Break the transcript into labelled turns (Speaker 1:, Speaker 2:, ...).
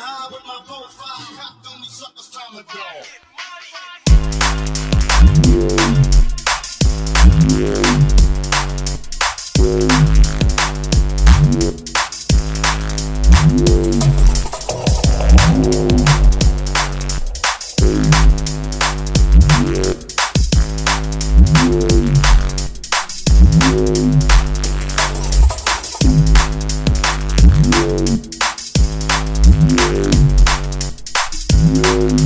Speaker 1: high with my profile. Copped on these suckers time ago. You